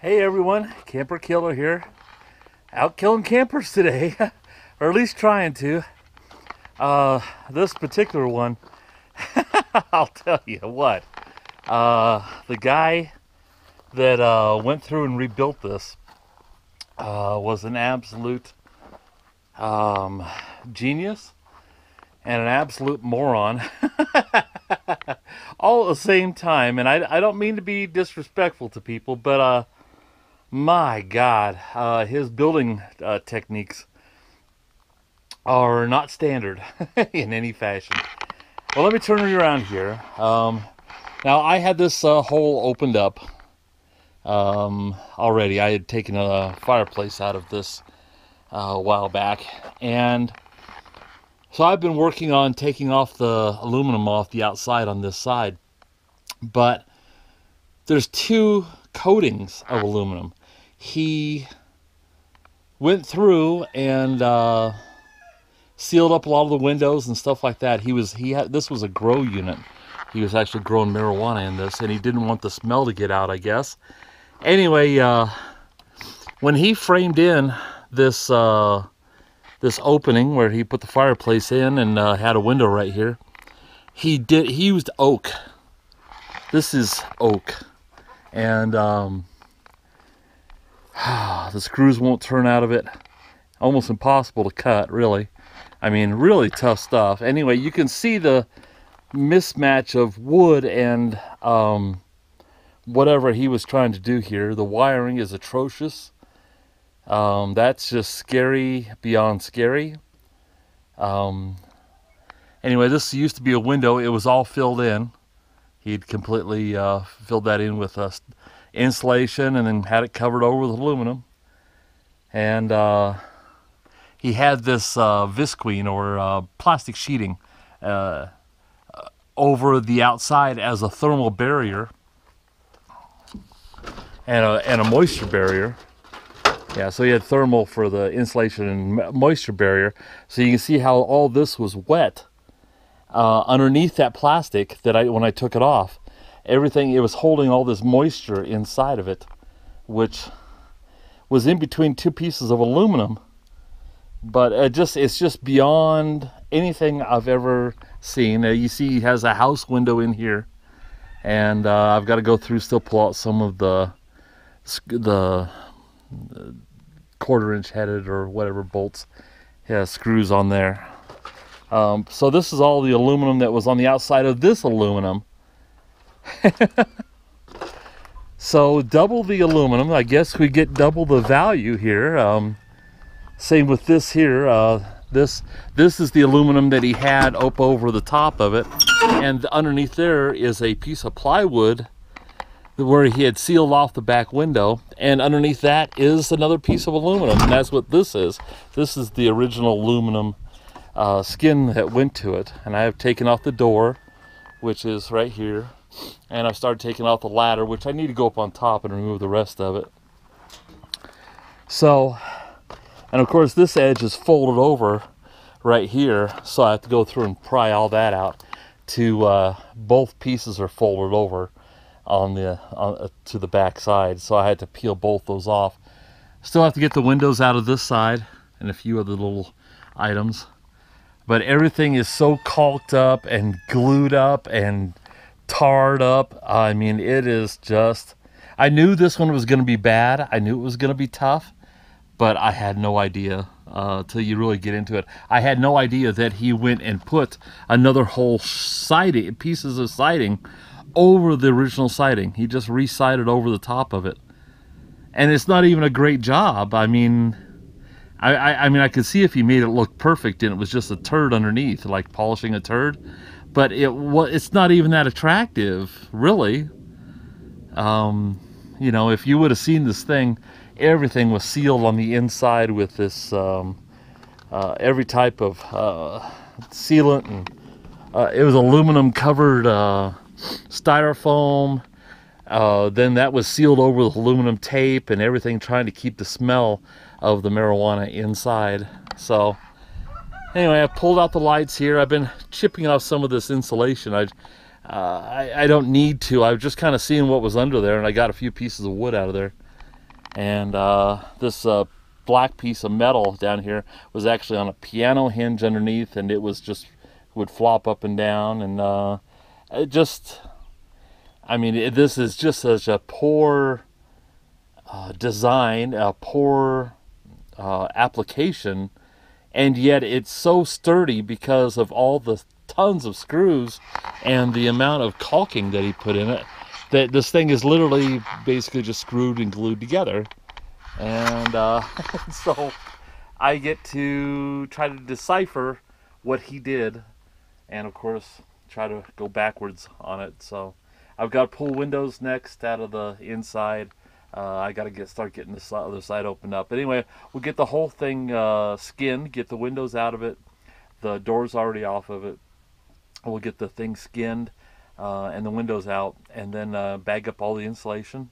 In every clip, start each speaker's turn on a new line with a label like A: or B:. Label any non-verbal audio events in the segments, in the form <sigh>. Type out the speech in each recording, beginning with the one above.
A: Hey everyone, Camper Killer here. Out killing campers today, <laughs> or at least trying to. Uh, this particular one, <laughs> I'll tell you what. Uh, the guy that uh, went through and rebuilt this uh, was an absolute um, genius and an absolute moron <laughs> all at the same time. And I, I don't mean to be disrespectful to people, but uh, my God, uh, his building uh, techniques are not standard <laughs> in any fashion. Well, let me turn it around here. Um, now, I had this uh, hole opened up um, already. I had taken a fireplace out of this uh, a while back, and so I've been working on taking off the aluminum off the outside on this side, but there's two coatings of aluminum. He went through and uh, sealed up a lot of the windows and stuff like that. He was he had this was a grow unit. He was actually growing marijuana in this, and he didn't want the smell to get out, I guess. Anyway, uh, when he framed in this uh, this opening where he put the fireplace in and uh, had a window right here, he did he used oak. This is oak, and um, <sighs> the screws won't turn out of it. Almost impossible to cut, really. I mean, really tough stuff. Anyway, you can see the mismatch of wood and um, whatever he was trying to do here. The wiring is atrocious. Um, that's just scary beyond scary. Um, anyway, this used to be a window. It was all filled in. He'd completely uh, filled that in with uh, insulation and then had it covered over with aluminum. And uh, he had this uh, visqueen or uh, plastic sheeting uh, over the outside as a thermal barrier and a, and a moisture barrier. Yeah, so he had thermal for the insulation and moisture barrier. So you can see how all this was wet uh, underneath that plastic that I when I took it off. Everything it was holding all this moisture inside of it, which was in between two pieces of aluminum. But it just it's just beyond anything I've ever seen. Uh, you see, he has a house window in here, and uh, I've got to go through still pull out some of the the quarter inch headed or whatever bolts yeah screws on there um, so this is all the aluminum that was on the outside of this aluminum <laughs> so double the aluminum. I guess we get double the value here. Um, same with this here uh, this this is the aluminum that he had up over the top of it. And underneath there is a piece of plywood where he had sealed off the back window. And underneath that is another piece of aluminum. And that's what this is. This is the original aluminum uh, skin that went to it. And I have taken off the door which is right here and I've started taking off the ladder which I need to go up on top and remove the rest of it. So and of course this edge is folded over right here so I have to go through and pry all that out to uh, both pieces are folded over on the on, uh, to the back side so I had to peel both those off. Still have to get the windows out of this side and a few other little items but everything is so caulked up and glued up and tarred up I mean it is just I knew this one was going to be bad I knew it was going to be tough but I had no idea uh, till you really get into it. I had no idea that he went and put another whole siding, pieces of siding over the original siding. He just resided over the top of it. And it's not even a great job. I mean, I, I, I, mean, I could see if he made it look perfect and it was just a turd underneath, like polishing a turd. But it well, it's not even that attractive, really. Um, you know, if you would have seen this thing, everything was sealed on the inside with this um, uh, every type of uh, sealant, and uh, it was aluminum covered uh, styrofoam. Uh, then that was sealed over with aluminum tape and everything, trying to keep the smell of the marijuana inside. So, anyway, I pulled out the lights here. I've been chipping off some of this insulation. I, uh, I, I don't need to. I was just kind of seeing what was under there, and I got a few pieces of wood out of there. And uh, this uh, black piece of metal down here was actually on a piano hinge underneath, and it was just would flop up and down, and uh, it just. I mean, it, this is just such a poor uh, design, a poor uh, application, and yet it's so sturdy because of all the tons of screws and the amount of caulking that he put in it that this thing is literally basically just screwed and glued together. And uh, <laughs> so i get to try to decipher what he did and of course try to go backwards on it. So i've got pull windows next out of the inside uh, I got to get start getting this other side opened up. But anyway, we'll get the whole thing uh, skinned, get the windows out of it, the doors already off of it, We'll get the thing skinned uh, and the windows out, and then uh, bag up all the insulation,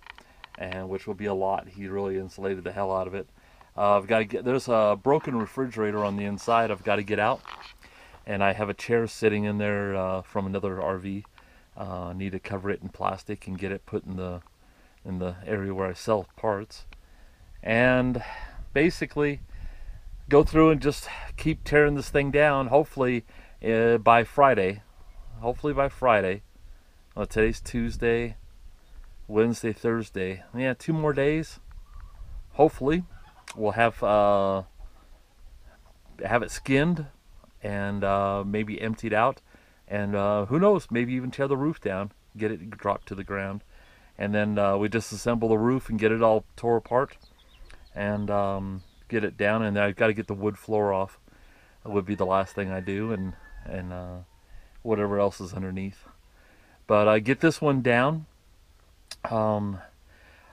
A: and which will be a lot. He really insulated the hell out of it. Uh, I've got to get. There's a broken refrigerator on the inside. I've got to get out, and I have a chair sitting in there uh, from another RV. Need to cover it in plastic and get it put in the in the area where I sell parts, and basically go through and just keep tearing this thing down. Hopefully uh, by Friday. Hopefully by Friday. Well, today's Tuesday, Wednesday, Thursday. Yeah, two more days. Hopefully, we'll have uh, have it skinned and uh, maybe emptied out, and uh, who knows? Maybe even tear the roof down, get it dropped to the ground, and then uh, we disassemble the roof and get it all tore apart, and um, get it down. And I've got to get the wood floor off. That would be the last thing I do, and and uh, whatever else is underneath. But I get this one down. Um,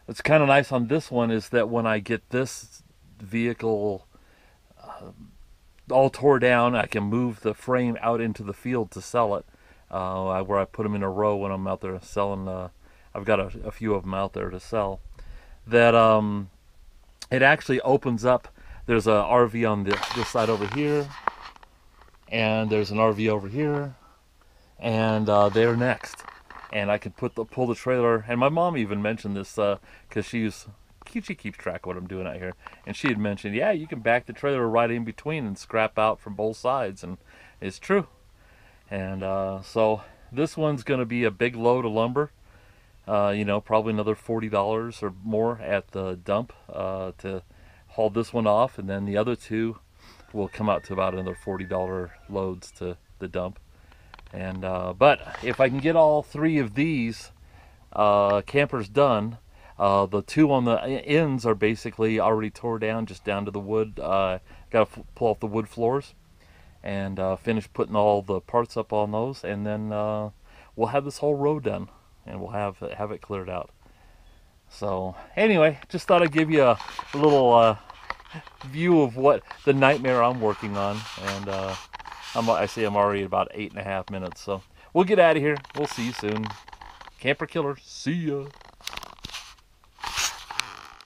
A: it's kind of nice on this one is that when I get this vehicle uh, all tore down, I can move the frame out into the field to sell it. Uh, where I put them in a row when I'm out there selling. I've got a, a, few of them out there to sell. That um, it actually opens up. There's a RV on this, this side over here and there's an RV over here, and uh, they're next. And I could put the pull the trailer. And my mom even mentioned this because uh, she's she keeps track of what I'm doing out here, and she had mentioned, yeah, you can back the trailer right in between and scrap out from both sides, and it's true. And uh, so this one's going to be a big load of lumber. Uh, you know, probably another forty dollars or more at the dump uh, to haul this one off, and then the other two will come out to about another $40 loads to the dump. And uh, but if I can get all three of these uh, campers done, uh, the two on the ends are basically already tore down, just down to the wood. Uh, Got to pull off the wood floors and finish putting all the parts up on those, and then we'll have this whole row done, and we'll have have it cleared out. So anyway, just thought I'd give you a, little view of what the nightmare I'm working on. And uh, I'm, I say I'm already about eight and a half minutes. So we'll get out of here. We'll see you soon. Camper Killer, see ya.